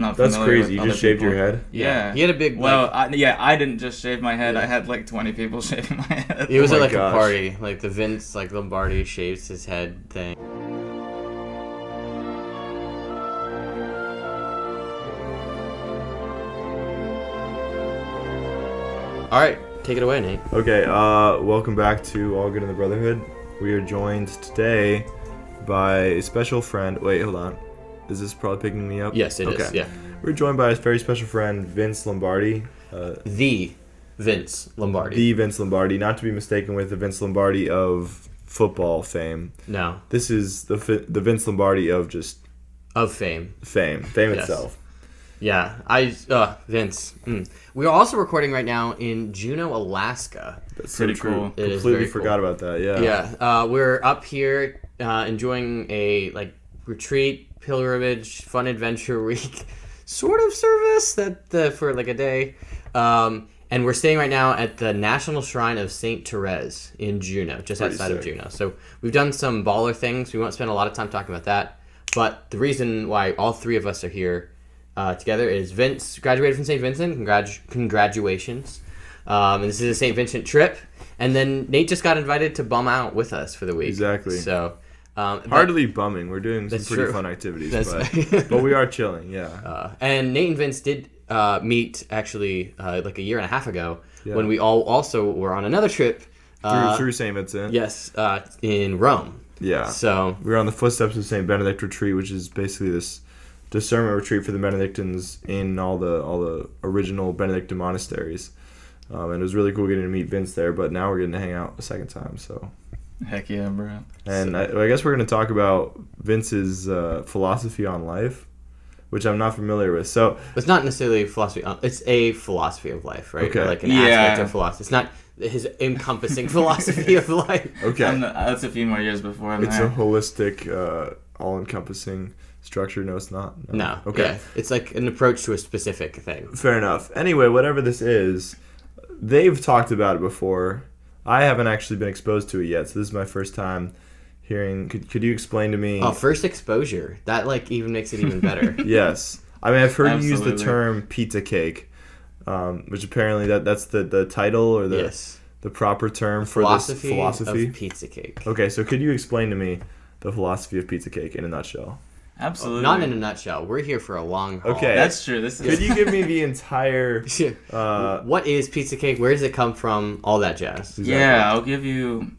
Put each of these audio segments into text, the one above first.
not That's familiar crazy. with You other just shaved your head. Yeah. He had a big. Well, like, I, yeah, I didn't just shave my head. Yeah. I had like 20 people shaving my head. it was Oh at like gosh. a party, like the Vince like Lombardi shaves his head thing. All right, take it away, Nate. Okay, uh, welcome back to All Good in the Brotherhood. We are joined today by a special friend. Wait, hold on. Is this probably picking me up? Yes, it is. okay. Yeah, We're joined by a very special friend, Vince Lombardi. Uh, the Vince Lombardi. the Vince Lombardi, not to be mistaken with the Vince Lombardi of football fame. no, This is the the Vince Lombardi of just of fame. fame, fame Yes. itself. Yeah, I uh Vince. Mm. We are also recording right now in Juneau, Alaska. That's Pretty so cool. It is Completely very forgot about that. Yeah. Yeah, uh, we're up here uh, enjoying a like retreat, pilgrimage, fun adventure week sort of service that the for like a day. Um, and we're staying right now at the National Shrine of Saint Therese in Juneau, just Pretty outside of. Juneau. So we've done some baller things. We won't spend a lot of time talking about that. But the reason why all three of us are here uh, together is Vince graduated from St. Vincent. Congratu- congratulations. Um, and this is a St. Vincent trip. And then Nate just got invited to bum out with us for the week. Exactly. So, um, but- Hardly bumming. We're doing some pretty true. fun activities, but but we are chilling. Yeah. uh, and Nate and Vince did uh, meet actually uh, like a year and a half ago Yeah. when we all also were on another trip. through, Uh, through St. Vincent. yes, uh, in Rome. Yeah. So We were on the footsteps of St. Benedict retreat, which is basically this discernment retreat for the Benedictines in all the all the original Benedictine monasteries. Um, and it was really cool getting to meet Vince there. But now we're getting to hang out a second time. So, Heck yeah, bro. and I, I guess we're going to talk about Vince's uh, philosophy on life, which I'm not familiar with. So, it's not necessarily philosophy. uh, It's a philosophy of life, right? Or Okay. like an Yeah. aspect of philosophy. It's not his encompassing philosophy of life. okay, I'm the- that's a few more years before I'm it's there. a holistic, uh, all-encompassing structure. No, it's not. No. Okay. Yeah. It's like an approach to a specific thing. Fair enough. Anyway, whatever this is, they've talked about it before. I haven't actually been exposed to it yet, so this is my first time hearing. Could, could you explain to me? Oh, first exposure. That like even makes it even better. yes, I mean I've heard you use the term pizza cake, um, which apparently that that's the, the title or the yes. the proper term for Philosophy, this philosophy. of pizza cake. okay, so could you explain to me the philosophy of pizza cake in a nutshell? Absolutely. Not in a nutshell. We're here for a long haul. Okay. That's true. This is. Could you give me the entire? Uh, what is pizza cake? Where does it come from? All that jazz. Yeah, I'll give you.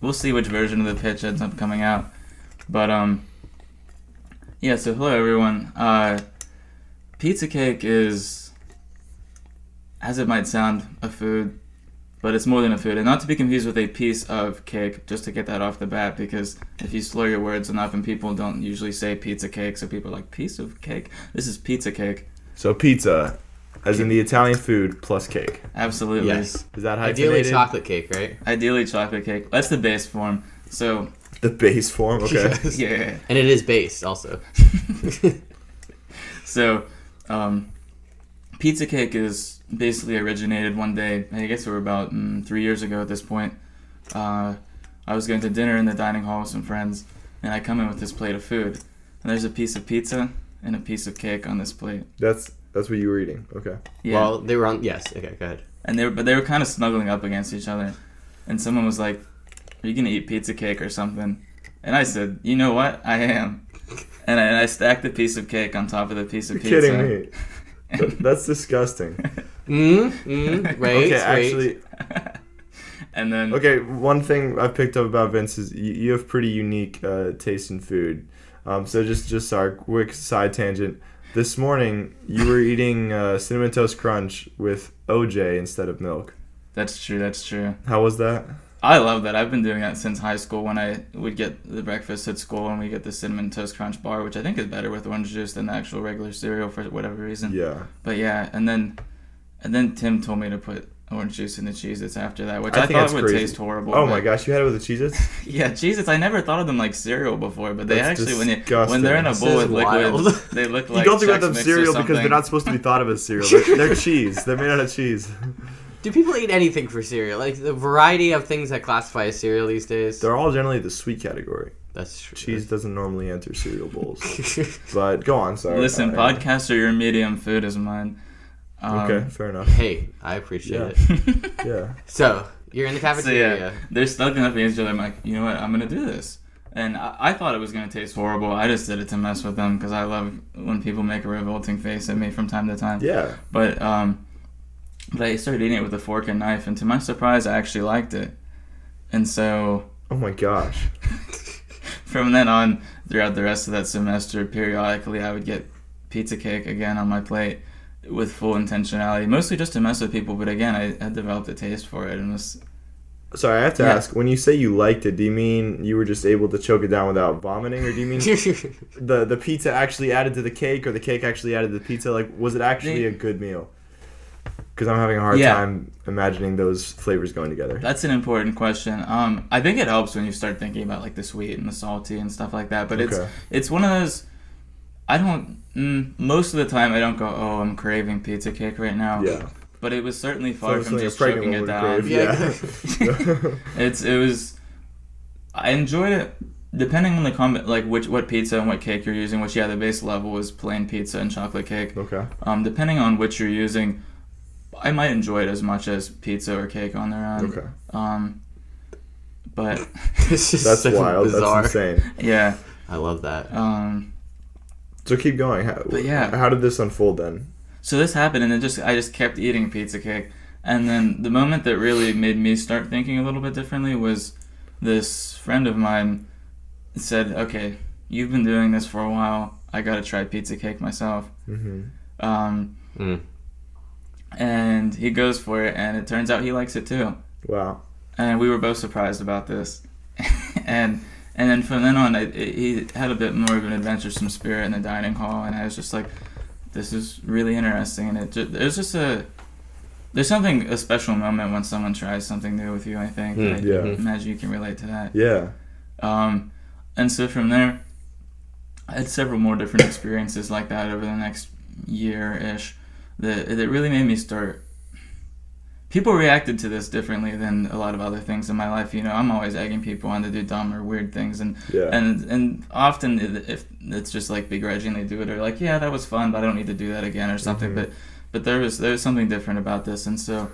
We'll see which version of the pitch ends up coming out, but um. Yeah. So hello everyone. Uh, pizza cake is, as it might sound, a food, but it's more than a food, and not to be confused with a piece of cake. Just to get that off the bat, because if you slur your words enough, and people don't usually say pizza cake, so people are like piece of cake. This is pizza cake. So pizza, as in the Italian food plus cake. Absolutely. Yes. Is that how you? Ideally hyphenated? chocolate cake, right? Ideally chocolate cake. That's the base form. So The base form. Okay. Yes. yeah. And it is based also. So, um, pizza cake is basically originated one day. I guess it were about mm, three years ago at this point. Uh, I was going to dinner in the dining hall with some friends, and I come in with this plate of food, and there's a piece of pizza and a piece of cake on this plate. That's that's what you were eating. Okay. Yeah. Well, they were on. Yes. Okay. Go ahead. and they were, but they were kind of snuggling up against each other, and someone was like, "Are you gonna eat pizza cake or something?" And I said, "You know what? I am." And I, and I stacked the piece of cake on top of the piece of You're pizza. kidding me. That's disgusting. Mm, mm, wait, okay, wait. actually, and then okay. One thing I've picked up about Vince is you, you have pretty unique uh, taste in food. Um, so just just our quick side tangent. This morning you were eating uh, cinnamon toast crunch with OJ instead of milk. that's true. That's true. How was that? I love that. I've been doing that since high school when I would get the breakfast at school and we get the cinnamon toast crunch bar, which I think is better with orange juice than the actual regular cereal for whatever reason. Yeah. But yeah, and then and then Tim told me to put orange juice in the Cheez-Its after that, which I I, thought that's would crazy. taste horrible. Oh but- my gosh, you had it with the Cheez-Its? Yeah, Cheez-Its. I never thought of them like cereal before, but they That's actually when you when they're in a bowl with liquid, wild. they look like you like don't think about them cereal because they're not supposed to be thought of as cereal. They're, they're cheese. They're made out of cheese. Do people eat anything for cereal? Like the variety of things that classify as cereal these days. They're all generally the sweet category. That's true. Cheese doesn't normally enter cereal bowls. but go on, sorry. Listen, Uh, podcasts are your medium, food is mine. Um, Okay, fair enough. hey, I appreciate Yeah. it. Yeah. So you're in the so cafeteria. yeah, they're stuck up against each other. I'm like, you know what? I'm gonna do this. And I, I thought it was gonna taste horrible. I just did it to mess with them because I love when people make a revolting face at me from time to time. Yeah. But um, but I started eating it with a fork and knife, and to my surprise, I actually liked it. And so Oh my gosh. from then on, throughout the rest of that semester, periodically I would get pizza cake again on my plate with full intentionality, mostly just to mess with people. But again, I had developed a taste for it and was Sorry, I have to Yeah. ask. When you say you liked it, do you mean you were just able to choke it down without vomiting, or do you mean the the pizza actually added to the cake, or the cake actually added to the pizza? Like, was it actually a good meal? Because I'm having a hard Yeah. time imagining those flavors going together. That's an important question. Um, I think it helps when you start thinking about like the sweet and the salty and stuff like that. But it's it's one of those. I don't. Mm, most of the time, I don't go. Oh, I'm craving pizza cake right now. Yeah. But it was certainly far from just pregnant choking it down. Yeah. crave, Yeah. It's it was. I enjoyed it. Depending on the com- like which what pizza and what cake you're using, which yeah, the base level is plain pizza and chocolate cake. okay. Um, depending on which you're using, I might enjoy it as much as pizza or cake on their own. Okay. Um, but this is That's so wild. bizarre. That's insane. yeah, I love that. um, So keep going. How, But yeah. How did this unfold then? so this happened, and it just I just kept eating pizza cake, and then the moment that really made me start thinking a little bit differently was this friend of mine said, "Okay, you've been doing this for a while. I gotta try pizza cake myself." hmm Um, Mm. and he goes for it, and it turns out he likes it too. Wow. and we were both surprised about this. and and then from then on, it, it, he had a bit more of an adventuresome spirit in the dining hall, and I was just like, "This is really interesting." And it just, there's just a there's something a special moment when someone tries something new with you. I think. Hmm, I yeah. imagine you can relate to that. Yeah. Um, and so from there, I had several more different experiences like that over the next year ish that that really made me start. People reacted to this differently than a lot of other things in my life. You know, I'm always egging people on to do dumb or weird things, and Yeah. and and often it- if it's just like begrudgingly do it or like yeah that was fun, but I don't need to do that again or something. Mhm. But but there was there was something different about this, and so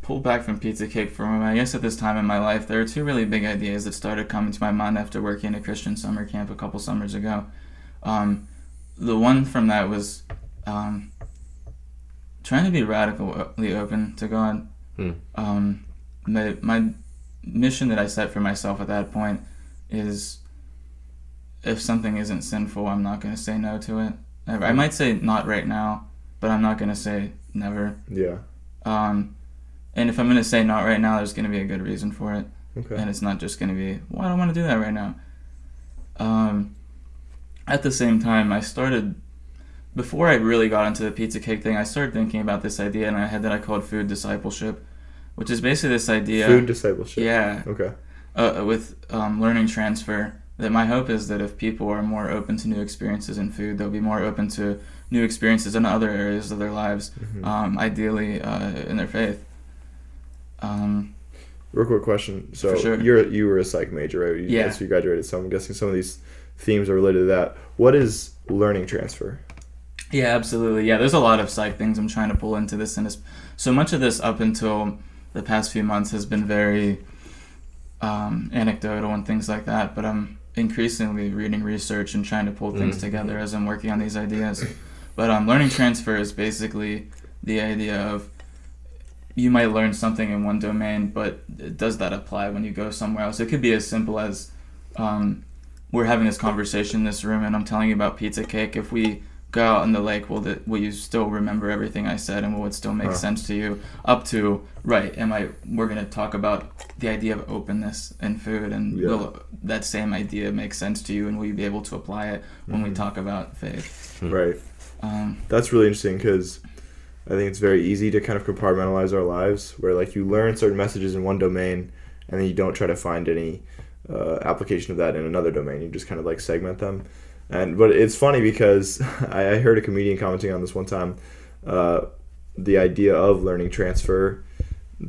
pull back from pizza cake for a moment. I guess at this time in my life, there are two really big ideas that started coming to my mind after working at a Christian summer camp a couple summers ago. Um, the one from that was um, trying to be radically open to God. Hmm. Um, my, my mission that I set for myself at that point is if something isn't sinful, I'm not going to say no to it. I, I might say not right now, but I'm not going to say never. Yeah. Um, and if I'm going to say not right now, there's going to be a good reason for it. Okay. And it's not just going to be, well, I don't want to do that right now. Um, at the same time, I started, before I really got into the pizza cake thing, I started thinking about this idea in my head that I called food discipleship, which is basically this idea. Food discipleship. Yeah, Okay. uh, with um, learning transfer. That my hope is that if people are more open to new experiences in food, they'll be more open to new experiences in other areas of their lives, Mhm. um, ideally uh, in their faith. Um, Real quick question. So For sure. you're you were a psych major, right? You, Yeah. So you graduated. So I'm guessing some of these themes are related to that. What is learning transfer? Yeah, absolutely. Yeah, there's a lot of psych things I'm trying to pull into this, and so much of this up until the past few months has been very um, anecdotal and things like that. But I'm increasingly reading research and trying to pull things Mhm. together as I'm working on these ideas. But um, learning transfer is basically the idea of you might learn something in one domain, but does that apply when you go somewhere else? It could be as simple as um, we're having this conversation in this room, and I'm telling you about pizza cake. If we go out in the lake, will that will you still remember everything I said, and will it still make Huh. sense to you? Up to right, am I? We're gonna talk about the idea of openness in food, and Yeah. will that same idea make sense to you, and will you be able to apply it when we Mhm. talk about faith? Hmm. Right. Um, That's really interesting because I think it's very easy to kind of compartmentalize our lives, where like you learn certain messages in one domain, and then you don't try to find any uh, application of that in another domain. You just kind of like segment them. And but it's funny because I, I heard a comedian commenting on this one time, uh, the idea of learning transfer.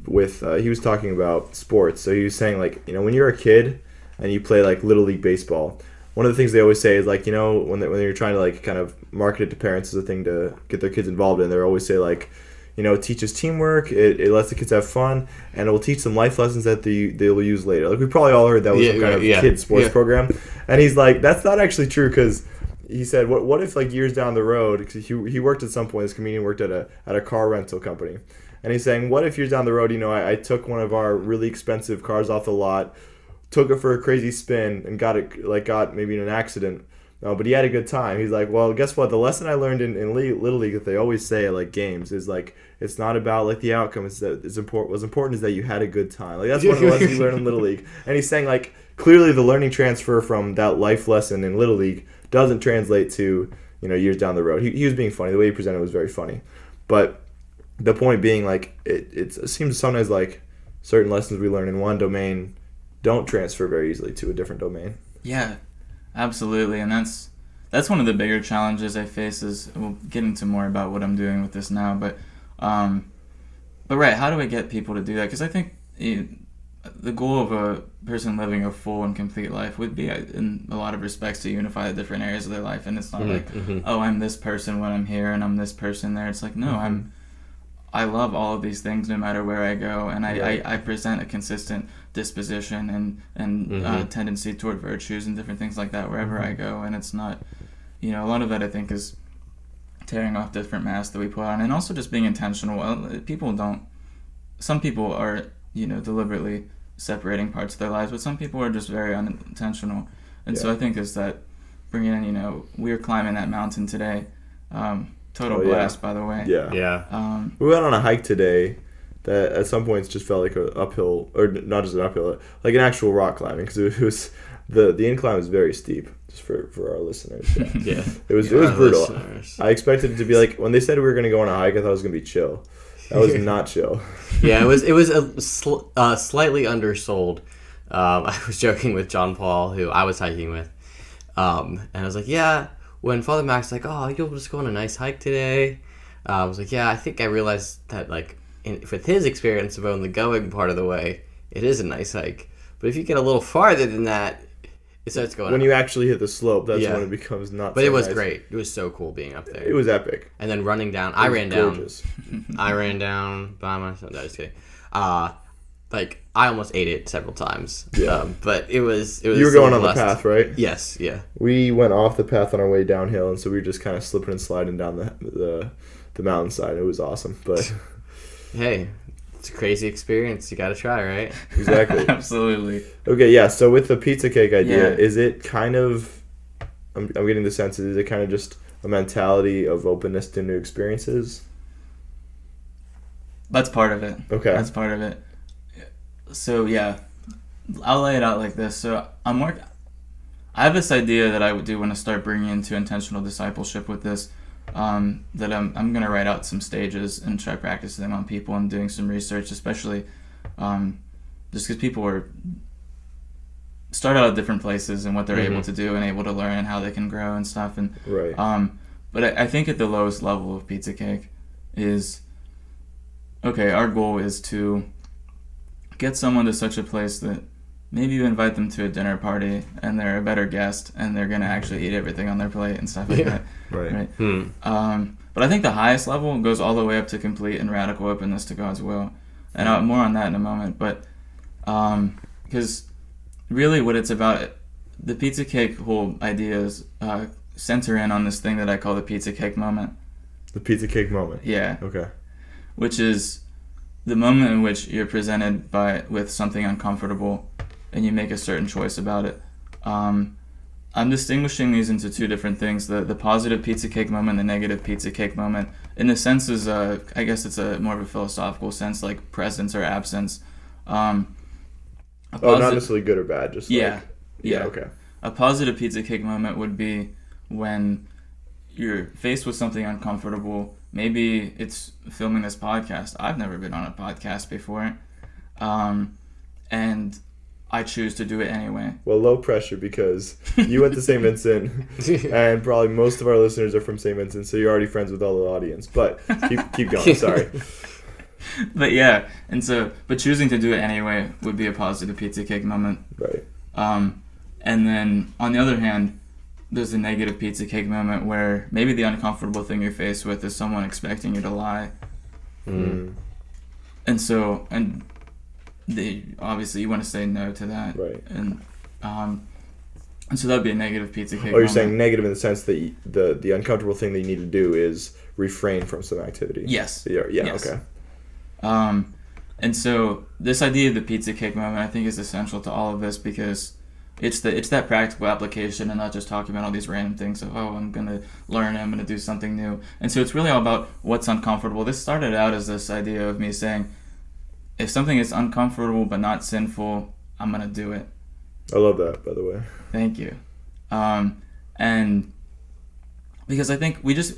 With uh, he was talking about sports, so he was saying like you know when you're a kid, and you play like little league baseball. One of the things they always say is like you know when they, when you're trying to like kind of market it to parents as a thing to get their kids involved in, they always say like you know, it teaches teamwork. It, it lets the kids have fun, and it will teach them life lessons that they they'll use later. Like we probably all heard that was Yeah, some kind yeah, of yeah. kid sports program, and he's like, that's not actually true because he said, what what if like years down the road, 'cause he he worked at some point. This comedian worked at a at a car rental company, and he's saying, what if years down the road, you know, I, I took one of our really expensive cars off the lot, took it for a crazy spin, and got it like got maybe in an accident. No, but he had a good time. He's like, well, guess what? The lesson I learned in, in Le- Little League that they always say like games is like, it's not about like the outcome. It's that it's important. What's important is that you had a good time. Like that's one of the lessons you learn in Little League. And he's saying like clearly the learning transfer from that life lesson in Little League doesn't translate to you know years down the road. He, he was being funny. The way he presented it was very funny, but the point being like it, it seems sometimes like certain lessons we learn in one domain don't transfer very easily to a different domain. Yeah, absolutely, and that's that's one of the bigger challenges I face. Is we'll get into more about what I'm doing with this now, but um, but right, how do I get people to do that? Because I think eh, the goal of a person living a full and complete life would be, uh, in a lot of respects, to unify the different areas of their life, and it's not like, mhm. oh, I'm this person when I'm here, and I'm this person there. It's like, no, I'm. I love all of these things no matter where I go, and I. I, I present a consistent disposition and and uh, Mhm. tendency toward virtues and different things like that wherever Mm-hmm. I go, and it's not, you know, a lot of that I think is tearing off different masks that we put on, and also just being intentional. Well, people don't. Some people are, you know, deliberately separating parts of their lives, but some people are just very unintentional, and so I think is that bringing in, you know, we're climbing that mountain today. Um, total Oh, yeah. blast, by the way. Yeah. Yeah. Um, We went on a hike today that at some points just felt like an uphill, or not just an uphill, like an actual rock climbing because it was the the incline was very steep. Just for, for our listeners, yeah. Yeah. it was it was brutal. listeners. I expected it to be like when they said we were gonna go on a hike. I thought it was gonna be chill. That was not chill. yeah, it was it was a sl- uh, slightly undersold. Um, I was joking with John Paul, who I was hiking with, um, and I was like, "Yeah." When Father Max was like, "Oh, you'll just go on a nice hike today," uh, I was like, "Yeah." I think I realized that like in, with his experience of only going part of the way, it is a nice hike. But if you get a little farther than that, it starts going. When up. you actually hit the slope, that's Yeah. when it becomes not. but so it was nice. great. It was so cool being up there. It was epic. and then running down. I ran down. I ran down by myself. No, just kidding. Uh, like I almost ate it several times. Yeah. Um, but it was it was. You were going on the path, right? Yes. Yeah. We went off the path on our way downhill, and so we were just kind of slipping and sliding down the the, the mountainside. It was awesome, but Hey, it's a crazy experience. You got to try, right? exactly. absolutely. Okay, yeah. So with the pizza cake idea, Yeah. is it kind of? I'm, I'm getting the sense is it kind of just a mentality of openness to new experiences? That's part of it. Okay. That's part of it. So yeah, I'll lay it out like this. So I'm work. I have this idea that I would do want to start bringing into intentional discipleship with this. Um, that I'm I'm gonna write out some stages and try practicing them on people and doing some research, especially um, just because people are start out at different places and what they're able Mhm. to do and able to learn and how they can grow and stuff and Right. um, but I, I think at the lowest level of pizza cake is okay. Our goal is to get someone to such a place that maybe you invite them to a dinner party and they're a better guest and they're gonna actually eat everything on their plate and stuff like Yeah. that. right. Right. Hmm. Um, but I think the highest level goes all the way up to complete and radical openness to God's will, and uh, more on that in a moment. But because really, what it's about, the pizza cake whole idea is uh, center in on this thing that I call the pizza cake moment. The pizza cake moment. Yeah, Okay. which is the moment in which you're presented by with something uncomfortable, and you make a certain choice about it. Um, I'm distinguishing these into two different things: the the positive pizza cake moment, the negative pizza cake moment. In the sense is, uh, I guess it's a more of a philosophical sense, like presence or absence. Um, a Oh, not necessarily good or bad. Just Yeah. Like, yeah. Okay. A positive pizza cake moment would be when you're faced with something uncomfortable. Maybe it's filming this podcast. I've never been on a podcast before. Um, and I choose to do it anyway. Well, low pressure because you went to St. Vincent, and probably most of our listeners are from St. Vincent, so you're already friends with all the audience. But keep keep going. Sorry. But yeah, and so, but choosing to do it anyway would be a positive pizza cake moment. Right. Um, and then on the other hand, there's a negative pizza cake moment where maybe the uncomfortable thing you're faced with is someone expecting you to lie. Mm, And so, and they obviously you want to say no to that. right. And um, and so that'd be a negative pizza cake. Oh, you're saying negative in the sense that the the uncomfortable thing that you need to do is refrain from some activity. yes. Yeah. Yeah. Yes. Okay. Um, and so this idea of the pizza cake moment, I think, is essential to all of this because it's the it's that practical application and not just talking about all these random things of oh I'm gonna learn I'm gonna do something new. And so it's really all about what's uncomfortable. This started out as this idea of me saying, if something is uncomfortable but not sinful, I'm gonna do it. I love that. By the way. Thank you. Um, and because I think we just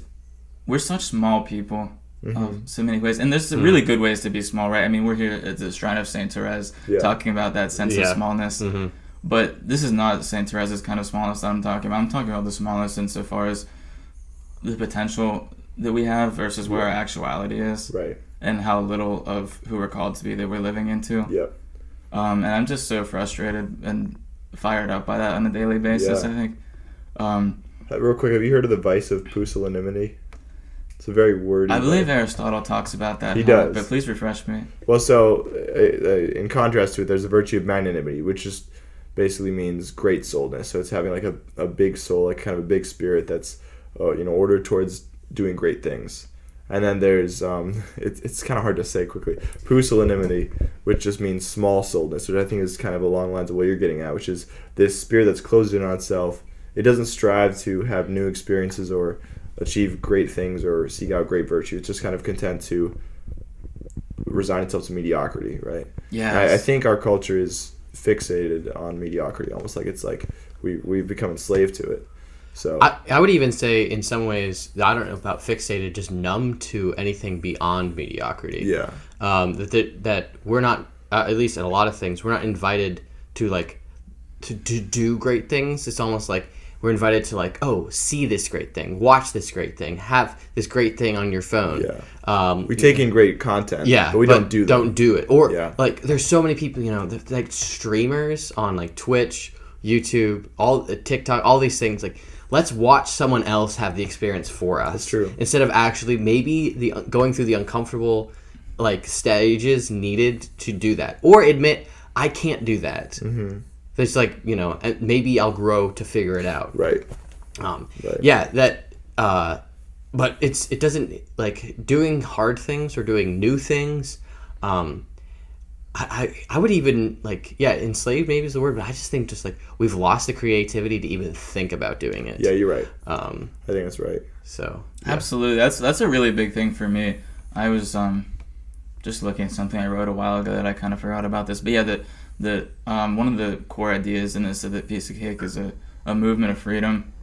we're such small people Mhm. of so many ways, and there's really good ways to be small, right? I mean, we're here at the Shrine of Saint Therese Yeah. talking about that sense Yeah. of smallness, hmm but this is not Saint Therese's kind of smallness that I'm talking about. I'm talking about the smallness insofar as the potential that we have versus where our actuality is, Right. And how little of who we're called to be that we're living into. Yeah. Um, and I'm just so frustrated and fired up by that on a daily basis. Yeah. I think. Um, real quick, have you heard of the vice of pusillanimity? It's a very wordy. I believe Aristotle talks about that. He does. But please refresh me. Well, so uh, uh, in contrast to it, there's a virtue of magnanimity, which just basically means great souledness. So it's having like a, a big soul, like kind of a big spirit that's uh, you know ordered towards doing great things. And then there's um, it, it's kind of hard to say quickly pusillanimity, which just means small souledness, which I think is kind of along the lines of what you're getting at, which is this spirit that's closed in on itself. It doesn't strive to have new experiences or achieve great things or seek out great virtue. It's just kind of content to resign itself to mediocrity, right? Yeah. I, I think our culture is fixated on mediocrity, almost like it's like we we've become enslaved to it. So I, I would even say in some ways I don't know about fixated, just numb to anything beyond mediocrity. yeah, um, that, that that we're not uh, at least in a lot of things we're not invited to like to, to do great things it's almost like we're invited to like oh see this great thing watch this great thing have this great thing on your phone Yeah. um, we take in great content, yeah but we don't do them. don't do it or Yeah. like there's so many people you know like streamers on like twitch youtube all uh, tiktok all these things like let's watch someone else have the experience for us That's true. instead of actually maybe the going through the uncomfortable like stages needed to do that or admit i can't do that mm-hmm. there's like you know maybe i'll grow to figure it out right. um, Right. yeah that uh, but it's it doesn't like doing hard things or doing new things um, I, I I would even like yeah enslaved maybe is the word but I just think just like we've lost the creativity to even think about doing it Yeah, you're right. um, I think that's right. so Absolutely. That's that's a really big thing for me. I was um just looking at something I wrote a while ago that I kind of forgot about this. But yeah, the the um one of the core ideas in this of the pizza cake is a, a movement of freedom.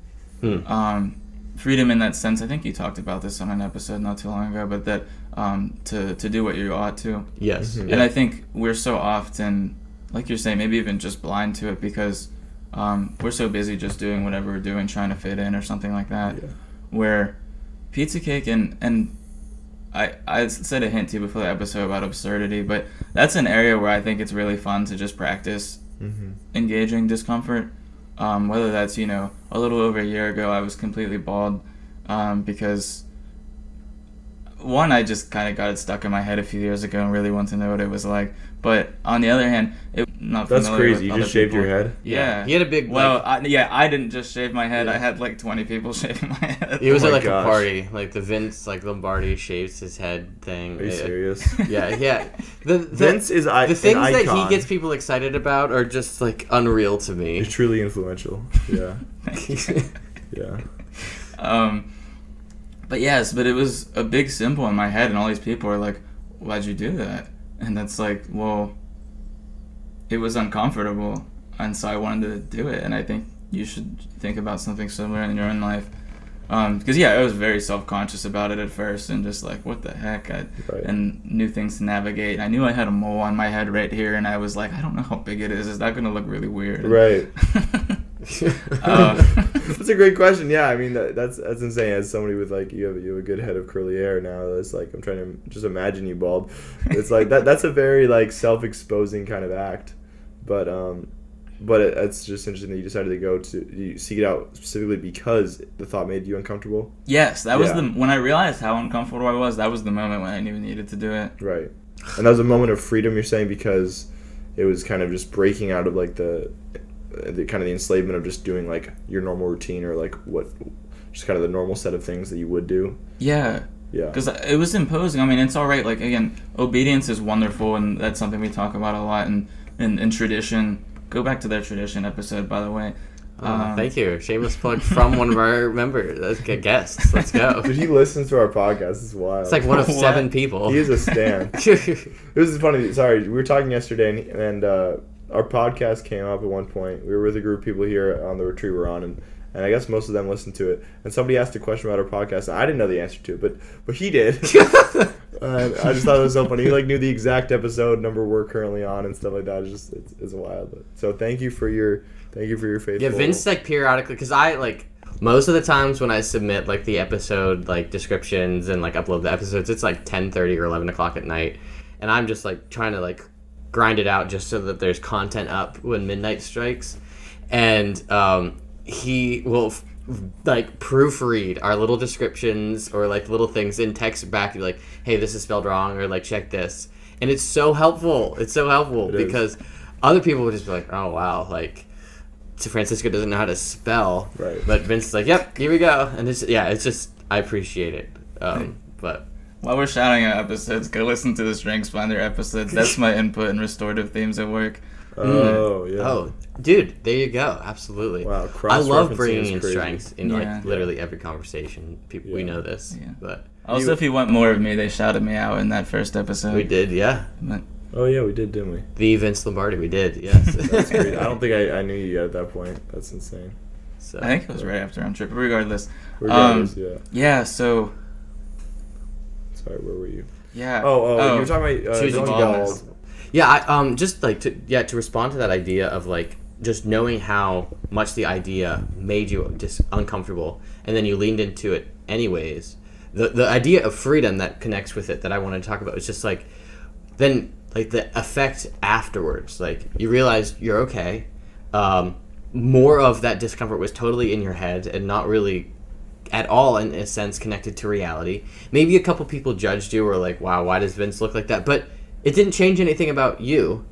Hmm. Um freedom in that sense, I think you talked about this on an episode not too long ago, but that um to to do what you ought to. yes Mhm. yeah. And I think we're so often, like you're saying, maybe even just blind to it because um, we're so busy just doing whatever we're doing, trying to fit in or something like that. Yeah. Where pizza cake and and I I said a hint to you before the episode about absurdity, but that's an area where I think it's really fun to just practice Mm-hmm. engaging discomfort. Um, whether that's you know a little over a year ago, I was completely bald um, because one I just kind of got it stuck in my head a few years ago and really wanted to know what it was like. But on the other hand, it not That's crazy. with You just shaved your head. Yeah. he had a big Well, like, I, yeah, I didn't just shave my head. Yeah. I had like 20 people shaving my head. it was Oh at like gosh. a party like the Vince like Lombardi shaves his head thing Are you It- serious? yeah yeah the, the, Vince is I, the things an that he gets people excited about are just like unreal to me He's truly influential. Yeah, yeah. Um, but yes, but it was a big symbol in my head, and all these people are like, "Why'd you do that?" And that's like, well, it was uncomfortable, and so I wanted to do it. And I think you should think about something similar in your own life. Because yeah, I was very self-conscious about it at first, and just like, what the heck, I, Right. and new things to navigate. I knew I had a mole on my head right here, and I was like, I don't know how big it is. Is that going to look really weird? Right. Uh, That's a great question. Yeah, I mean that, that's that's insane. As somebody with like you have you have a good head of curly hair now. That's like I'm trying to just imagine you bald. It's like that. That's a very like self-exposing kind of act. But um, but it, it's just interesting that you decided to go to you seek it out specifically because the thought made you uncomfortable. Yes, that was Yeah. the when I realized how uncomfortable I was. That was the moment when I knew I needed to do it. Right. And that was a moment of freedom. You're saying because it was kind of just breaking out of like the, the kind of the enslavement of just doing like your normal routine or like what, just kind of the normal set of things that you would do. Yeah, Yeah. because it was imposing. I mean, it's all right. Like again, obedience is wonderful, and that's something we talk about a lot in in, in tradition. Go back to their tradition episode, by the way. Oh, Um, thank you. Shameless plug from one of our members, Let's get guests. Let's go. Dude, he listens to our podcast. It's wild. It's like one of What? seven people. he is a stan. It was funny. Sorry, we were talking yesterday, and, and uh, our podcast came up at one point. We were with a group of people here on the retreat we're on, and, and I guess most of them listened to it. And somebody asked a question about our podcast. I didn't know the answer to it, but but he did. and I just thought it was so funny. He like knew the exact episode number we're currently on and stuff like that. It's just it's, it's wild. But, so thank you for your thank you for your faithful. Yeah, Vince like periodically because I like most of the times when I submit like the episode like descriptions and like upload the episodes, it's like ten thirty or eleven o'clock at night, and I'm just like trying to like grind it out just so that there's content up when midnight strikes, and um, he will. F- like proofread our little descriptions or like little things in text back to be like hey this is spelled wrong or like check this and it's so helpful it's so helpful It is. because other people would just be like oh wow like so Francisco doesn't know how to spell. Right. But Vince is like, yep, here we go. And it's yeah, it's just I appreciate it. Um, but While we're shouting out episodes, go listen to the Strengths Finder episodes. That's my input and restorative themes at work. Oh yeah. oh, dude, there you go. Absolutely. Wow, I love bringing in crazy. strengths in Yeah. like literally every conversation. People we know this, Yeah. but Also, You- if you want more of me, they shouted me out in that first episode. we did, yeah. But Oh yeah, we did, didn't we? The Vince Lombardi, we did, yes. That's great. I don't think I, I knew you yet at that point. That's insane. so, I think it was right after I'm tripping. Regardless, Regardless, yeah. yeah. So Sorry, where were you? yeah. Oh, oh, you were talking about uh, Choosing going baldness. bald. Yeah, I um just like to yeah to respond to that idea of like just knowing how much the idea made you just uncomfortable, and then you leaned into it anyways. The the idea of freedom that connects with it that I want to talk about is just like then like the effect afterwards. Like you realize you're okay. Um, more of that discomfort was totally in your head and not really at all in a sense connected to reality. Maybe a couple people judged you or like, wow, why does Vince look like that? But it didn't change anything about you.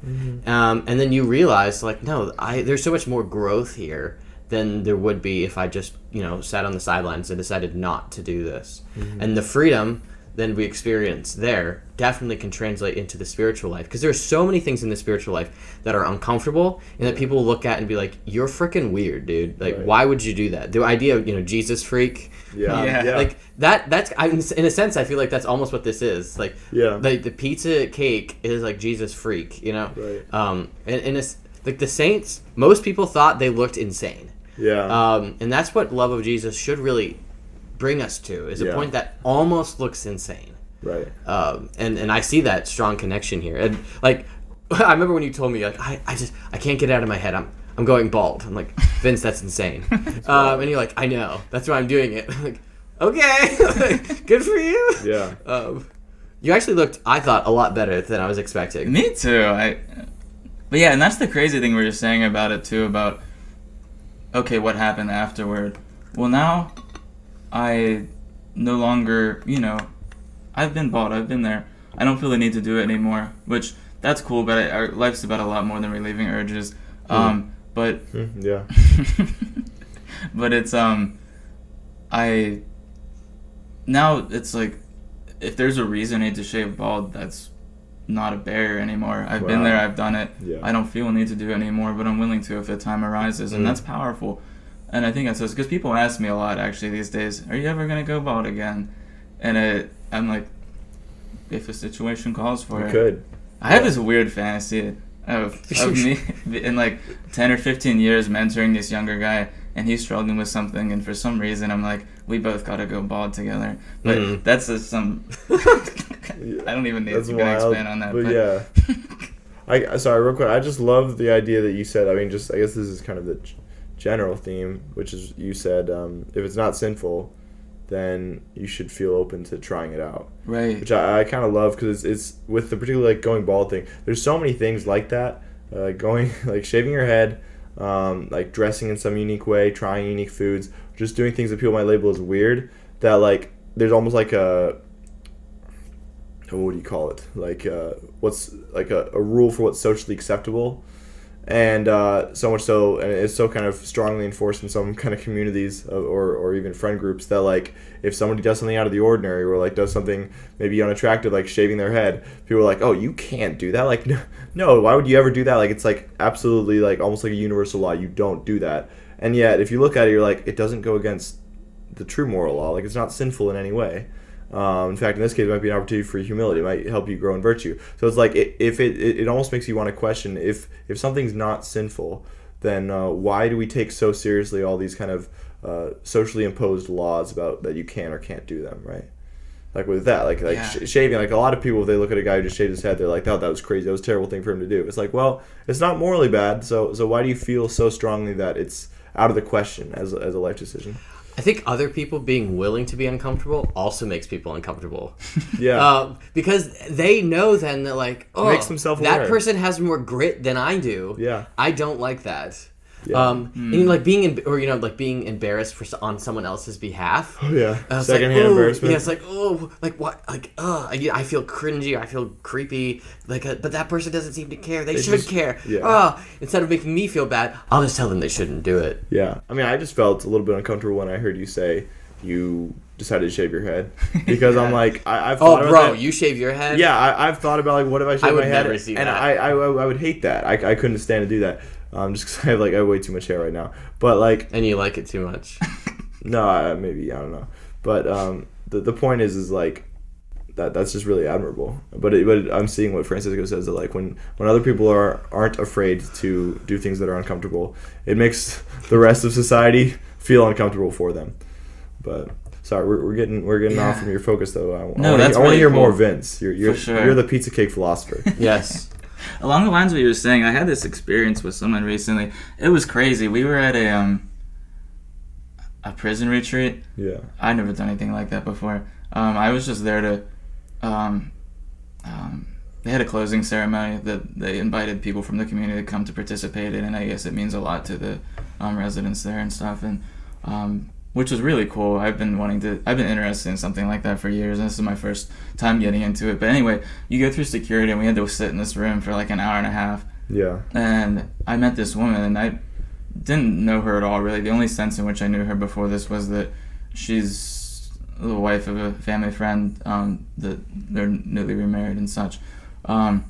Um, and then you realize like, no, I there's so much more growth here than there would be if I just you know sat on the sidelines and decided not to do this. And the freedom then we experience there definitely can translate into the spiritual life because there's so many things in the spiritual life that are uncomfortable and that people look at and be like you're freaking weird dude like Right. why would you do that the idea of you know jesus freak Yeah, um, Yeah. yeah. like that that's I, in a sense i feel like that's almost what this is like Yeah. like the pizza cake is like jesus freak you know Right. um and, and it's like the saints most people thought they looked insane yeah. um, and that's what love of Jesus should really bring us to is a Yeah. point that almost looks insane. right. Um, and and I see that strong connection here. And like I remember when you told me like I, I just I can't get it out of my head. I'm I'm going bald. I'm like Vince, that's insane. um, and you're like I know. That's why I'm doing it. I'm like okay, good for you. Yeah. Um, you actually looked, I thought, a lot better than I was expecting. Me too. I. But yeah, and that's the crazy thing we were just saying about it too. About okay, what happened afterward? Well, now I no longer, you know, I've been bald. I've been there. I don't feel the need to do it anymore. Which that's cool, but I, our life's about a lot more than relieving urges. Um, but Hmm, yeah. but it's um I now it's like if there's a reason I need to shave bald, that's not a barrier anymore. I've been there, I've done it. Yeah. I don't feel a need to do it anymore, but I'm willing to if the time arises, and Mm. that's powerful. And I think that's because people ask me a lot actually these days, "Are you ever gonna go bald again?" And it, I'm like, if a situation calls for You it. could. I have Yeah. this weird fantasy of, of me in like 10 or 15 years mentoring this younger guy and he's struggling with something and for some reason I'm like we both got to go bald together but Mhm. that's just some I don't even need That's to expand on that but, but, yeah. I sorry, real quick. I just love the idea that you said. I mean, just I guess this is kind of the general theme, which is you said um, if it's not sinful, then you should feel open to trying it out. right which I, I kind of love because it's, it's with the particularly like going bald thing. There's so many things like that, uh, going like shaving your head, um, like dressing in some unique way, trying unique foods, just doing things that people might label as weird. That like there's almost like a what do you call it? Like uh, what's like a, a rule for what's socially acceptable, and uh, so much so, and it's so kind of strongly enforced in some kind of communities or, or even friend groups that like if somebody does something out of the ordinary or like does something maybe unattractive like shaving their head, people are like, oh, you can't do that. Like, no, no, why would you ever do that? Like, it's like absolutely like almost like a universal law. You don't do that. And yet, if you look at it, you're like, it doesn't go against the true moral law. Like, it's not sinful in any way. Um, in fact, in this case, it might be an opportunity for humility. It might help you grow in virtue. So it's like it, if it, it, it almost makes you want to question if if something's not sinful, then uh, why do we take so seriously all these kind of uh, socially imposed laws about that you can or can't do them, right? Like with that, like like Yeah. sh- shaving. Like a lot of people, if they look at a guy who just shaved his head, they're like, "Oh, that was crazy. That was a terrible thing for him to do." It's like, well, it's not morally bad. So so why do you feel so strongly that it's out of the question as as a life decision? I think other people being willing to be uncomfortable also makes people uncomfortable. Yeah. Uh, because they know then that like, oh, that person has more grit than I do. Yeah. I don't like that. Yeah. Um, and like being in, or you know like being embarrassed for on someone else's behalf. oh yeah. Uh, it's Secondhand like, ooh, embarrassment. Yeah, it's like oh, like what, like uh, I, I feel cringy. I feel creepy. Like, uh, but that person doesn't seem to care. They, should just- care. yeah. Oh, instead of making me feel bad, I'll just tell them they shouldn't do it. Yeah, I mean, I just felt a little bit uncomfortable when I heard you say you decided to shave your head because I'm like, I, I've Oh, thought about bro, that. you shave your head? yeah, I, I've thought about like, what if I shaved would my head? never see and that. I, I, I would hate that. I, I couldn't stand to do that. Um, just because I have like I have way too much hair right now. But like, And you like it too much. no, I, maybe I don't know. But um, the the point is, is like. That, that's just really admirable, but it, but I'm seeing what Francisco says that like when, when other people are aren't afraid to do things that are uncomfortable, it makes the rest of society feel uncomfortable for them. But sorry, we're, we're getting we're getting off from your focus though. I, No, I wanna, I want to really hear more. Vince. You're you're, For sure. you're the pizza cake philosopher. yes. Along the lines of what you were saying, I had this experience with someone recently. It was crazy. We were at a um a prison retreat. yeah, I'd never done anything like that before. Um, I was just there to um, um, they had a closing ceremony that they invited people from the community to come to participate in, and I guess it means a lot to the um, residents there and stuff, and um, which was really cool. I've been wanting to, I've been interested in something like that for years, and this is my first time getting into it. But anyway, you go through security, and we had to sit in this room for like an hour and a half, yeah, and I met this woman, and I didn't know her at all. Really, the only sense in which I knew her before this was that she's the wife of a family friend. Um, that they're newly remarried and such. Um,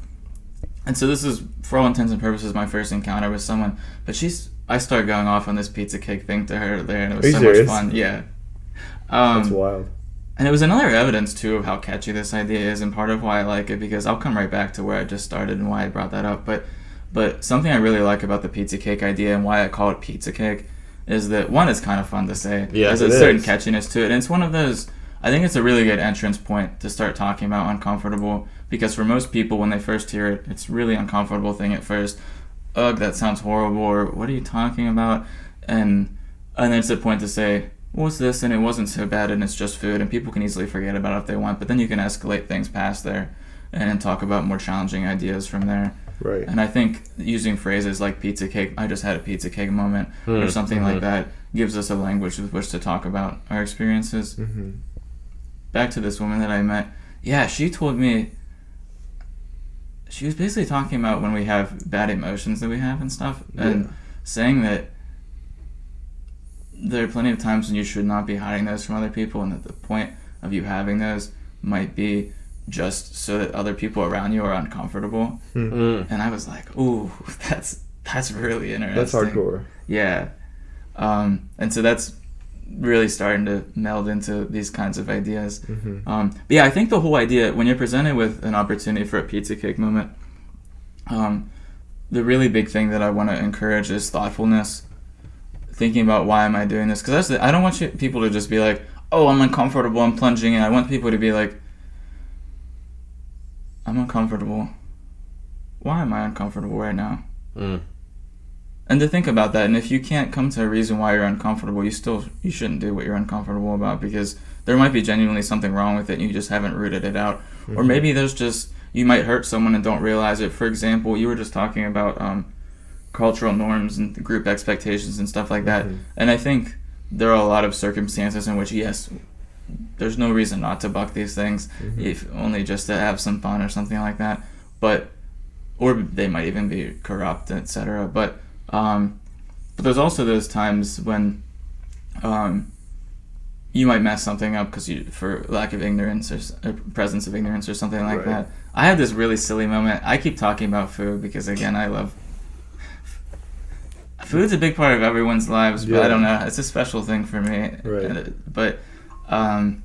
and so this is, for all intents and purposes, my first encounter with someone. But she's, I started going off on this pizza cake thing to her there, and it was Are so serious? much fun. Yeah. Um, that's wild. and it was another evidence too of how catchy this idea is, and part of why I like it because I'll come right back to where I just started and why I brought that up. But but something I really like about the pizza cake idea and why I call it pizza cake is that one, is kind of fun to say. Yeah, there's a certain is. catchiness to it, and it's one of those. I think it's a really good entrance point to start talking about uncomfortable because for most people, when they first hear it, it's really uncomfortable thing at first. Ugh, that sounds horrible, or what are you talking about? And and then it's a point to say, what's this? And it wasn't so bad, and it's just food, and people can easily forget about it if they want. But then you can escalate things past there, and talk about more challenging ideas from there. Right. And I think using phrases like pizza cake, I just had a pizza cake moment, or Mm, something like that, gives us a language with which to talk about our experiences. hmm Back to this woman that I met. Yeah, she told me. She was basically talking about when we have bad emotions that we have and stuff, and Yeah. saying that there are plenty of times when you should not be hiding those from other people, and that the point of you having those might be just so that other people around you are uncomfortable. Mm. And I was like, "Ooh, that's that's really interesting." That's hardcore. Yeah, um, and so that's really starting to meld into these kinds of ideas. hmm Um, but yeah, I think the whole idea when you're presented with an opportunity for a pizza cake moment, um, the really big thing that I want to encourage is thoughtfulness. Thinking about why am I doing this? Because that's the, I don't want you, people to just be like, "Oh, I'm uncomfortable. I'm plunging in." I want people to be like, "I'm uncomfortable. Why am I uncomfortable right now?" Mm. And to think about that and if you can't come to a reason why you're uncomfortable you still you shouldn't do what you're uncomfortable about because there might be genuinely something wrong with it and you just haven't rooted it out or maybe there's just you might hurt someone and don't realize it for example you were just talking about um, cultural norms and group expectations and stuff like that. Mhm. And I think there are a lot of circumstances in which, yes, there's no reason not to buck these things, Mhm. if only just to have some fun or something like that. But, or they might even be corrupt, etc. But, um, but there's also those times when, um, you might mess something up because you, for lack of ignorance or, or presence of ignorance or something like Right. that. I had this really silly moment. I keep talking about food because again, I love food's a big part of everyone's lives, but Yeah. I don't know. It's a special thing for me. Right. But um,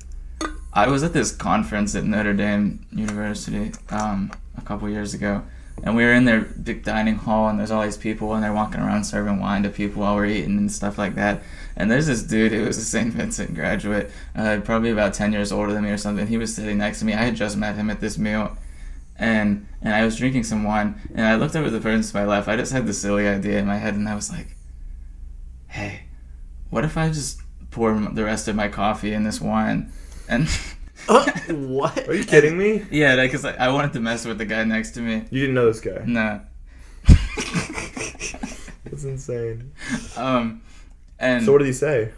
I was at this conference at Notre Dame University um, a couple years ago, and we were in their big dining hall, and there's all these people, and they're walking around serving wine to people while we're eating and stuff like that. And there's this dude who was a St. Vincent graduate, uh, probably about 10 years older than me or something. He was sitting next to me. I had just met him at this meal, and and I was drinking some wine, and I looked over the person to my left. I just had this silly idea in my head, and I was like, "Hey, what if I just pour the rest of my coffee in this wine?" And what? Are you kidding me? yeah, because I, I wanted to mess with the guy next to me. You didn't know this guy. No. That's insane. um, and So what did he say?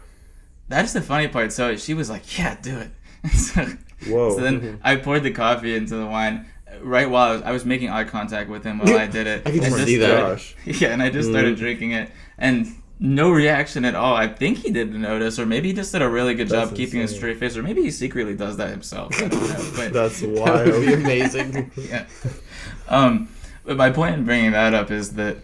that's the funny part. So she was like, "Yeah, do it." so, Whoa. so then I poured the coffee into the wine. Right while I was, I was making eye contact with him while I did it. I can just just see that. Yeah, and I just started Mm. drinking it, and no reaction at all. I think he didn't notice, or maybe he just did a really good That's job keeping a straight face, or maybe he secretly does that himself. I don't know, but That's That would be wild. amazing. yeah. Um, but my point in bringing that up is that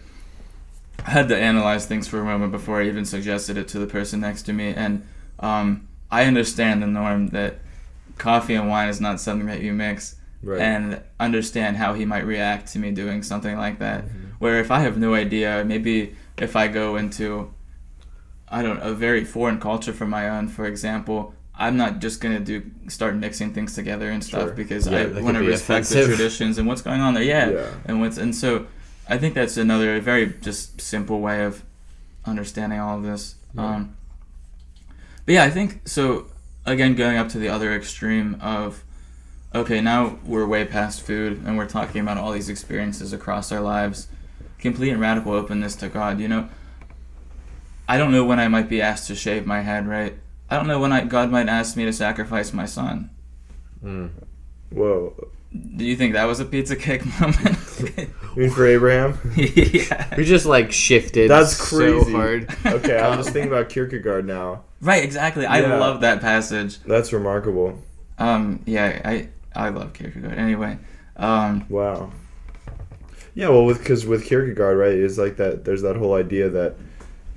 I had to analyze things for a moment before I even suggested it to the person next to me, and um, I understand the norm that coffee and wine is not something that you mix Right. and understand how he might react to me doing something like that. Mm-hmm. Where if I have no idea, maybe if I go into, I don't know, a very foreign culture from my own, for example, I'm not just gonna do start mixing things together and stuff Sure. because Yeah, I want to be respect the traditions and what's going on there. Yeah. Yeah. and what's and so I think that's another very just simple way of understanding all of this. Yeah. Um, but yeah, I think so. Again, going up to the other extreme of okay, now we're way past food and we're talking about all these experiences across our lives, complete and radical openness to God. You know, I don't know when I might be asked to shave my head, right? I don't know when I, God might ask me to sacrifice my son. Mm. Whoa. Do you think that was a pizza cake moment? You mean for Abraham? yeah. We just like shifted. That's so crazy. hard. Okay, I'm just thinking about Kierkegaard now. Right, exactly. I love that passage. That's remarkable. Um, yeah, I I love Kierkegaard. Anyway, um, Wow. Yeah, well, with because with Kierkegaard, right, is like that. There's that whole idea that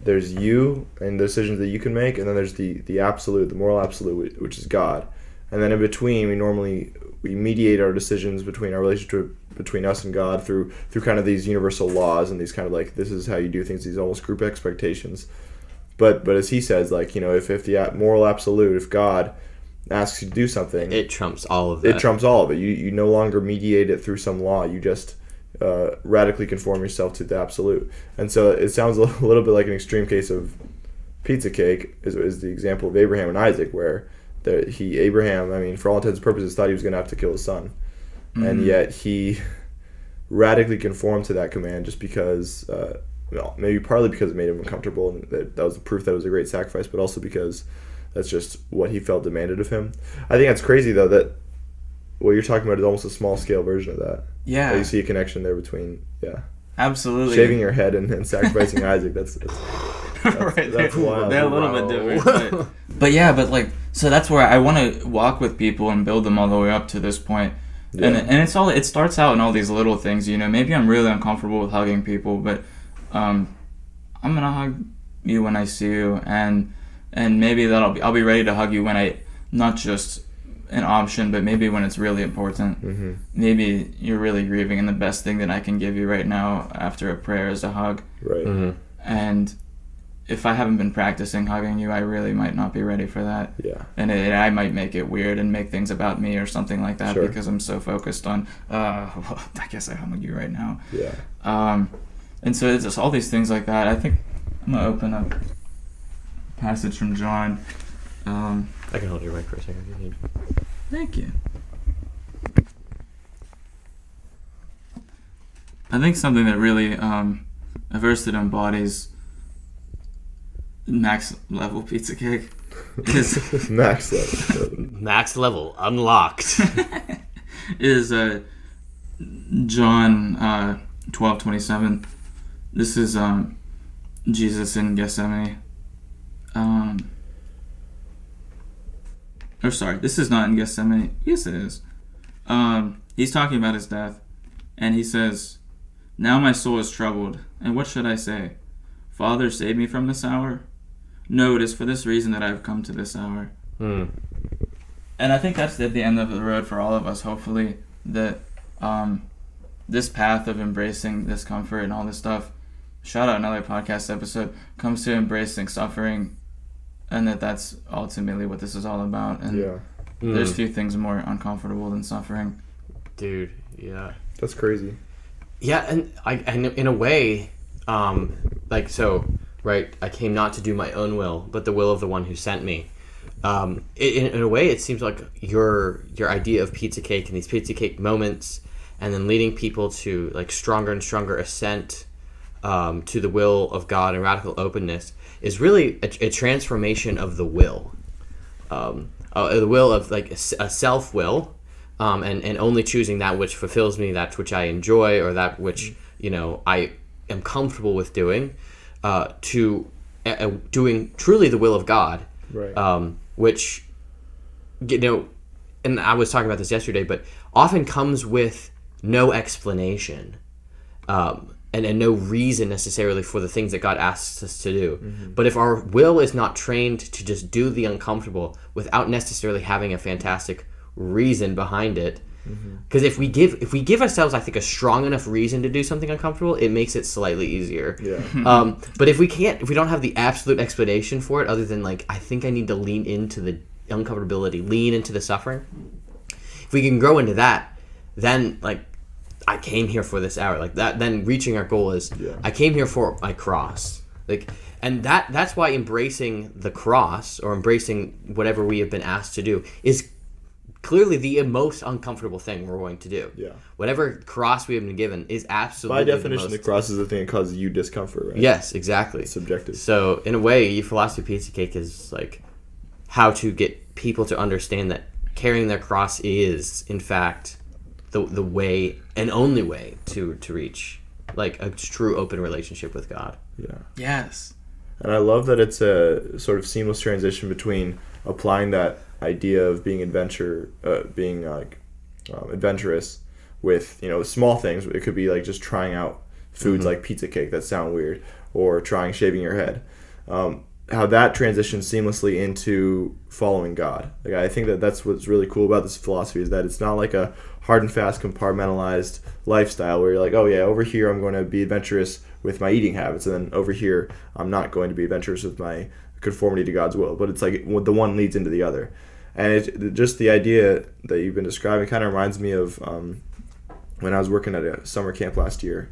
there's you and the decisions that you can make, and then there's the the absolute, the moral absolute, which is God, and then in between, we normally we mediate our decisions between our relationship between us and God through through kind of these universal laws and these kind of like this is how you do things, these almost group expectations. But but as he says, like you know, if if the moral absolute, if God asks you to do something, It trumps all of that. it trumps all of it. You you no longer mediate it through some law. You just uh, radically conform yourself to the absolute. And so it sounds a little bit like an extreme case of pizza cake is, is the example of Abraham and Isaac, where the, he Abraham, I mean, for all intents and purposes, thought he was going to have to kill his son, and Mhm. yet he radically conformed to that command just because. Uh, well, maybe partly because it made him uncomfortable, and that, that was the proof that it was a great sacrifice, but also because that's just what he felt demanded of him. I think that's crazy though that what you're talking about is almost a small scale version of that. yeah, That you see a connection there between yeah absolutely. shaving your head and, and sacrificing Isaac. That's, that's right, that's they're, wild. they're a little Wow. bit different. But, but yeah, but like, so that's where I want to walk with people and build them all the way up to this point. And Yeah. and it's all it starts out in all these little things, you know. Maybe I'm really uncomfortable with hugging people, but um, I'm gonna hug you when I see you, and and maybe that'll be I'll be ready to hug you when I not just an option, but maybe when it's really important. hmm Maybe you're really grieving, and the best thing that I can give you right now after a prayer is a hug. right. Mhm. And if I haven't been practicing hugging you, I really might not be ready for that. Yeah, And it, I might make it weird and make things about me or something like that Sure. because I'm so focused on, uh, well, I guess I hug you right now. yeah. Um, and so it's just all these things like that. I think I'm going to open up a passage from John. Um, I can hold your mic for a second if you need. Thank you. I think something that really um, a verse that embodies max level pizza cake is Max level. Max level unlocked. is uh, John uh, twelve twenty seven. This is um, Jesus in Gethsemane. Um, or sorry, this is not in Gethsemane. Yes, it is. Um, he's talking about his death, and he says, "Now my soul is troubled, and what should I say? Father, save me from this hour. No, it is for this reason that I have come to this hour." Hmm. And I think that's at the end of the road for all of us. Hopefully, that um, this path of embracing discomfort and all this stuff. Shout out another podcast episode comes to embracing suffering, and that that's ultimately what this is all about. And Yeah. there's Mm. few things more uncomfortable than suffering. Dude, yeah. That's crazy. Yeah, and I, and in a way, um, like so, right? I came not to do my own will, but the will of the one who sent me. Um, in, in a way, it seems like your your idea of pizza cake and these pizza cake moments, and then leading people to like stronger and stronger assent um, to the will of God and radical openness is really a, a transformation of the will um, uh, the will of like a, a self will, um, and and only choosing that which fulfills me, that which I enjoy, or that which you know I am comfortable with doing, uh, to uh, doing truly the will of God, Right. um, which you know, and I was talking about this yesterday, but often comes with no explanation. Um, and, and no reason necessarily for the things that God asks us to do. But if our will is not trained to just do the uncomfortable without necessarily having a fantastic reason behind it, because if we give if we give ourselves, I think, a strong enough reason to do something uncomfortable, it makes it slightly easier. Yeah. Um, but if we can't, if we don't have the absolute explanation for it, other than like, I think I need to lean into the uncomfortability, lean into the suffering. If we can grow into that, then like, I came here for this hour. Like that, then reaching our goal is, Yeah. I came here for my cross. Like, and that that's why embracing the cross or embracing whatever we have been asked to do is clearly the most uncomfortable thing we're going to do. Yeah. Whatever cross we have been given is absolutely By definition, the the cross is the thing that causes you discomfort, right? Yes, exactly. It's subjective. So in a way, your philosophy pizza cake is like how to get people to understand that carrying their cross is, in fact, the the way and only way to to reach like a true open relationship with God. Yeah. Yes. And I love that it's a sort of seamless transition between applying that idea of being adventure, uh, being like um, adventurous with you know small things. It could be like just trying out foods like pizza cake that sound weird, or trying shaving your head. Um, how that transitions seamlessly into following God. Like I think that that's what's really cool about this philosophy is that it's not like a hard and fast compartmentalized lifestyle where you're like, oh yeah, over here I'm going to be adventurous with my eating habits, and then over here I'm not going to be adventurous with my conformity to God's will. But it's like the one leads into the other, and it, just the idea that you've been describing kind of reminds me of um, when I was working at a summer camp last year,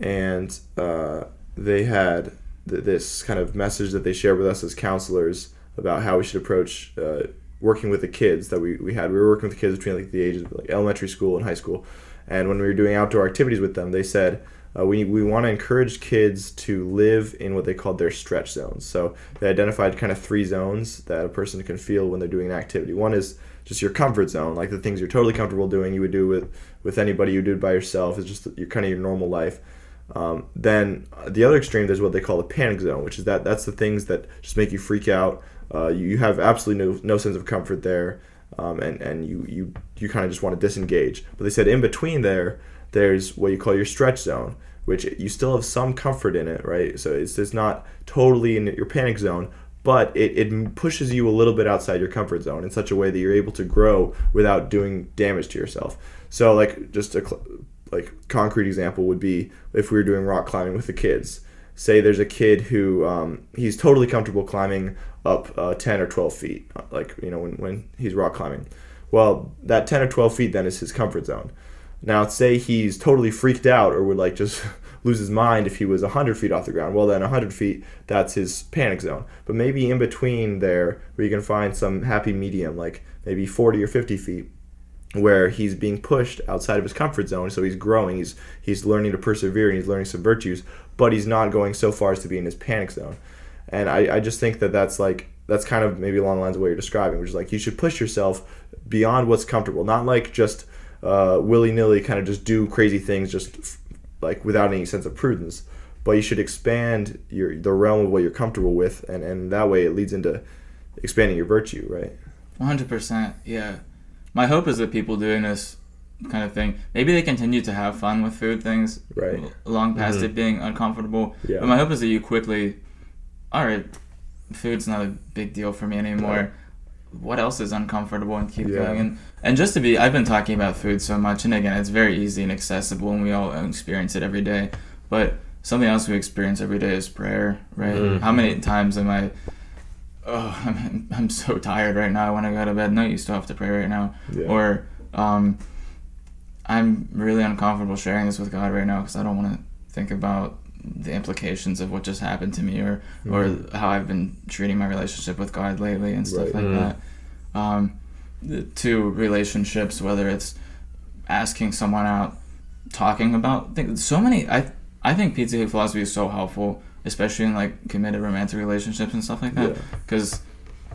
and uh, they had th- this kind of message that they shared with us as counselors about how we should approach uh, working with the kids that we, we had. We were working with kids between like the ages of like elementary school and high school, and when we were doing outdoor activities with them, they said. Uh, we, we want to encourage kids to live in what they called their stretch zones. So they identified kind of three zones that a person can feel when they're doing an activity. One is just your comfort zone, like the things you're totally comfortable doing, you would do with with anybody, you do it by yourself. It's just your kind of your normal life. Um, then the other extreme, there's what they call the panic zone, which is that that's the things that just make you freak out. Uh, you, you have absolutely no, no sense of comfort there, um, and and you you you kind of just want to disengage. But they said in between there, there's what you call your stretch zone, which you still have some comfort in it, right? So it's it's not totally in your panic zone, but it, it pushes you a little bit outside your comfort zone in such a way that you're able to grow without doing damage to yourself. So like just a cl- like concrete example would be if we were doing rock climbing with the kids. Say there's a kid who um, he's totally comfortable climbing up uh, 10 or 12 feet, uh, like you know when, when he's rock climbing. Well, that 10 or 12 feet then is his comfort zone. Now, say he's totally freaked out or would like just lose his mind if he was 100 feet off the ground. Well, then 100 feet, that's his panic zone. But maybe in between there, where you can find some happy medium, like maybe 40 or 50 feet, where he's being pushed outside of his comfort zone. So he's growing. He's he's learning to persevere and he's learning some virtues, but he's not going so far as to be in his panic zone. And I, I just think that that's like that's kind of maybe along the lines of what you're describing, which is like you should push yourself beyond what's comfortable, not like just uh, willy nilly kind of just do crazy things just like without any sense of prudence. But you should expand your the realm of what you're comfortable with, and and that way it leads into expanding your virtue, right? One hundred percent. Yeah. My hope is that people doing this kind of thing, maybe they continue to have fun with food things, Right. Long past it being uncomfortable. Yeah. But my hope is that you quickly, all right, food's not a big deal for me anymore. Right. What else is uncomfortable and keep Yeah. going and and just to be, I've been talking about food so much, and again, it's very easy and accessible, and we all experience it every day. But something else we experience every day is prayer, right? Mhm. How many times am I? Oh, I'm, I'm so tired right now. I want to go to bed. No, you still have to pray right now. Yeah. Or um, I'm really uncomfortable sharing this with God right now because I don't want to think about the implications of what just happened to me or or how I've been treating my relationship with God lately and stuff Right. like Mhm. that. Um, two relationships, whether it's asking someone out, talking about things. So many. I I think Pizza philosophy is so helpful, especially in like committed romantic relationships and stuff like that. Yeah. Because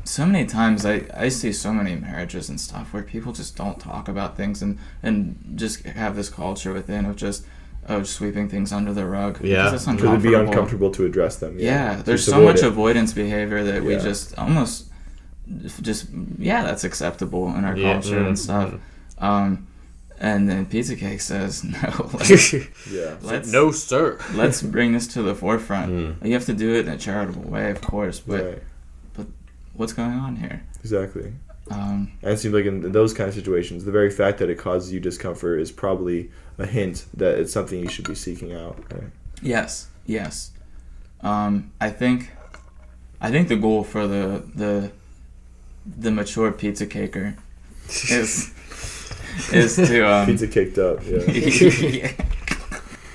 so many times I, I see so many marriages and stuff where people just don't talk about things and, and just have this culture within of just of sweeping things under the rug. Yeah. it's Because it'd be uncomfortable. uncomfortable to address them. Yeah, there's Just so avoid much it. avoidance behavior that we just almost just yeah, that's acceptable in our Yeah. culture and stuff. Um, and then Pizza Cake says no. Let's, Yeah. let's no, sir. let's bring this to the forefront. Mm. You have to do it in a charitable way, of course, but right. what's going on here? Exactly. Um, And it seems like in, in those kind of situations, the very fact that it causes you discomfort is probably a hint that it's something you should be seeking out. Right? Yes, yes. Um, I think, I think the goal for the the the mature pizza caker is is to um, Pizza caked up. Yeah.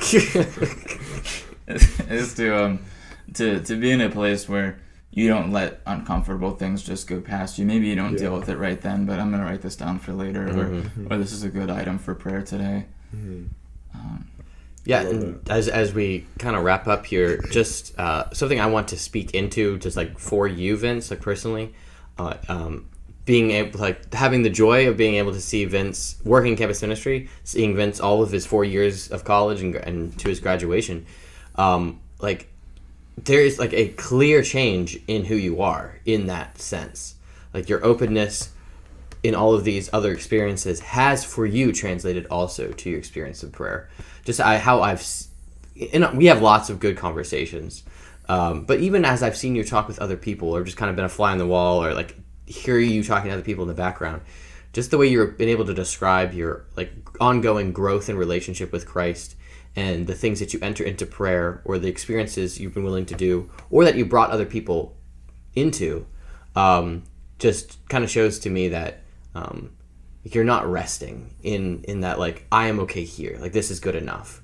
is to um to to be in a place where you don't let uncomfortable things just go past you. Maybe you don't Yeah. deal with it right then, but I'm gonna write this down for later, Mhm. or or this is a good item for prayer today. Mhm. Um, Yeah, and as as we kind of wrap up here, just uh, something I want to speak into, just like for you, Vince, like personally, uh, um, being able, like having the joy of being able to see Vince working in campus ministry, seeing Vince all of his four years of college and, and to his graduation, um, like there is like a clear change in who you are in that sense, like your openness in all of these other experiences has for you translated also to your experience of prayer. Just I, how I've, and we have lots of good conversations, um, but even as I've seen you talk with other people, or just kind of been a fly on the wall, or like hear you talking to other people in the background, just the way you've been able to describe your like ongoing growth and relationship with Christ and the things that you enter into prayer or the experiences you've been willing to do or that you brought other people into um, just kind of shows to me that um, you're not resting in in that like I am okay here like this is good enough.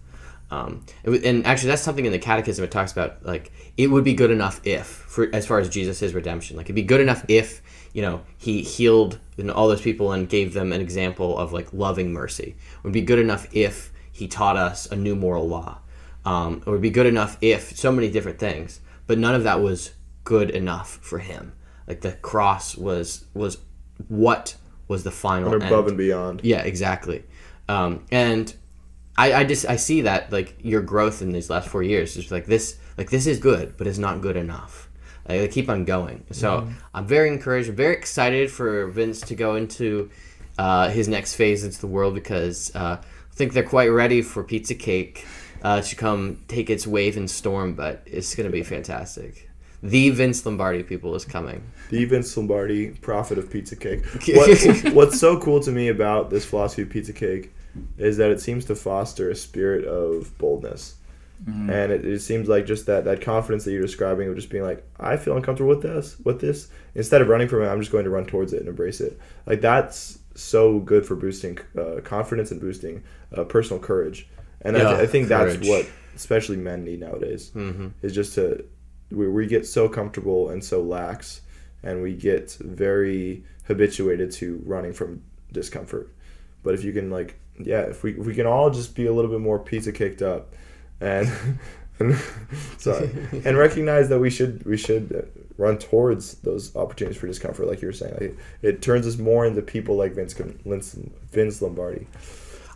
Um, and actually that's something in the catechism it talks about like it would be good enough if for as far as Jesus redemption like it'd be good enough if you know he healed you know, all those people and gave them an example of like loving mercy it would be good enough if he taught us a new moral law um, it would be good enough if so many different things but none of that was good enough for him like the cross was was what was the final Or above end. and beyond. Yeah, exactly. Um, and I, I just I see that like your growth in these last four years is like this like this is good, but it's not good enough. Like, they keep on going. So I'm very encouraged. I'm very excited for Vince to go into uh, his next phase into the world because uh, I think they're quite ready for Pizza Cake uh, to come take its wave and storm. But it's gonna be fantastic. The Vince Lombardi people is coming. The Vince Lombardi, prophet of pizza cake. What, what's so cool to me about this philosophy of pizza cake is that it seems to foster a spirit of boldness. Mhm. And it, it seems like just that, that confidence that you're describing of just being like, I feel uncomfortable with this, with this. Instead of running from it, I'm just going to run towards it and embrace it. Like that's so good for boosting uh, confidence and boosting uh, personal courage. And I, th- I think courage. that's what especially men need nowadays hmm is just to we, we get so comfortable and so lax and we get very habituated to running from discomfort but if you can like yeah, if we if we can all just be a little bit more pizza caked up, and and sorry, and recognize that we should we should run towards those opportunities for discomfort, like you were saying. Like, it turns us more into people like Vince Vince, Vince Lombardi.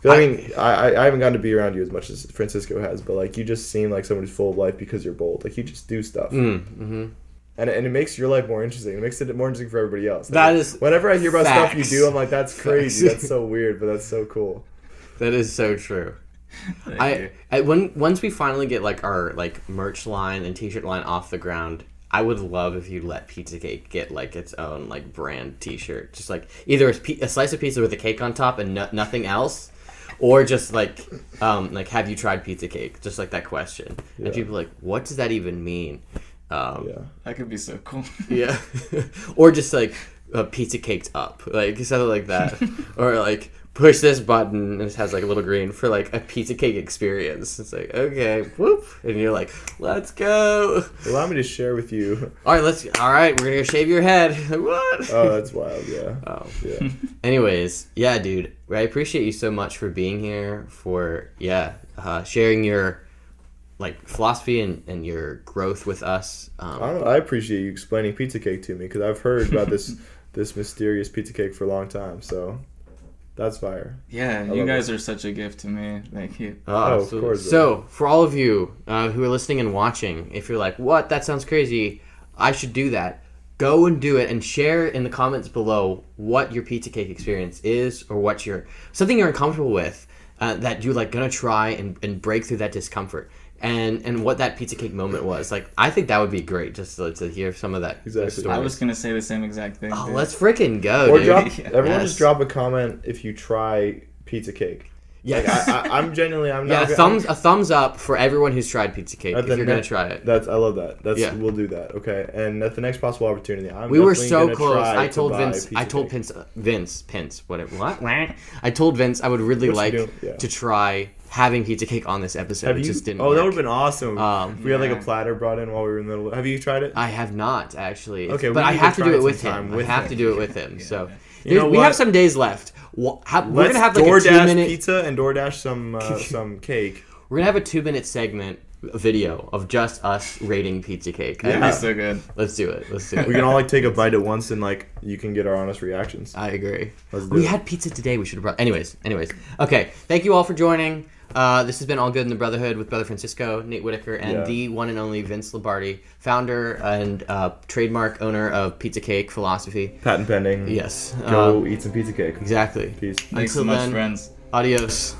I, I- mean, I, I haven't gotten to be around you as much as Francisco has, but like you just seem like someone who's full of life because you're bold. Like you just do stuff, Mm, hmm and, and it makes your life more interesting. It makes it more interesting for everybody else. That Like, is whenever I hear about stuff you do, I'm like, that's crazy. That's so weird, but that's so cool. That is so true. Thank I. I when once we finally get like our like merch line and t-shirt line off the ground, I would love if you let Pizza Cake get like its own like brand t-shirt, just like either a, a slice of pizza with a cake on top and no- nothing else, or just like um like have you tried pizza cake? Just like that question, Yeah. and people are like, what does that even mean? Um, Yeah. That could be so cool. yeah, or just like uh, pizza caked up, like something like that, or like push this button and it has like a little green for like a pizza cake experience. It's like okay, whoop, and you're like, let's go. Allow me to share with you. All right, let's. All right, we're gonna shave your head. Like, what? Oh, that's wild. Yeah. Oh. Yeah. Anyways, yeah, dude, I appreciate you so much for being here, for yeah, uh, sharing your like philosophy and, and your growth with us. Um, I don't. I appreciate you explaining pizza cake to me because I've heard about this this mysterious pizza cake for a long time. So that's fire. Yeah, love you guys are such a gift to me. Thank you. Oh, Oh, of course. So, for all of you uh, who are listening and watching, if you're like, "What? That sounds crazy. I should do that." Go and do it, and share in the comments below what your pizza cake experience is, or what your something you're uncomfortable with uh, that you're like gonna try and, and break through that discomfort, and and what that pizza cake moment was. Like, I think that would be great just to, to hear some of that. Exactly. those I was gonna say the same exact thing. Oh, dude. let's freaking go, Or dude. drop Yeah. everyone Yes. just drop a comment if you try pizza cake. Yes. Like I, I, I'm genuinely I'm yeah, not a thumbs a thumbs up for everyone who's tried pizza cake if you're gonna try it. That's I love that. That's Yeah. we'll do that. Okay, and at the next possible opportunity, I'm We were so close. I told buy Vince. I told. Vince. Vince. Vince. Whatever. What? I told Vince I would really What like? Yeah. to try having pizza cake on this episode. Have it you? just didn't. oh, work. that would have been awesome. Um, if we had like a platter brought in while we were in the middle. Have you tried it? I have not actually. Okay, but I have to do it it with him. with I have him. to do it with him. So Yeah. You know we have some days left. We're Let's gonna have like a two minute pizza and DoorDash some uh, some cake. We're gonna have a two minute segment video of just us rating pizza cake. Yeah. That'd be so good. Let's do it. Let's do it. We can all like take a bite at once and like you can get our honest reactions. I agree. Let's do We it. had pizza today. We should have brought. Anyways, anyways. Okay. Thank you all for joining. Uh, this has been All Good in the Brotherhood with Brother Francisco, Nate Whitaker, and Yeah. the one and only Vince Lombardi, founder and uh, trademark owner of Pizza Cake Philosophy. Patent pending. Yes. Go um, eat some pizza cake. exactly. Peace. Thanks Until so much, then- friends. Adios.